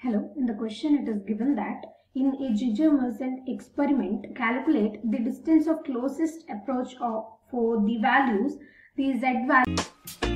Hello, in the question it is given that in a Geiger-Marsden experiment, calculate the distance of closest approach of, for the values, the z value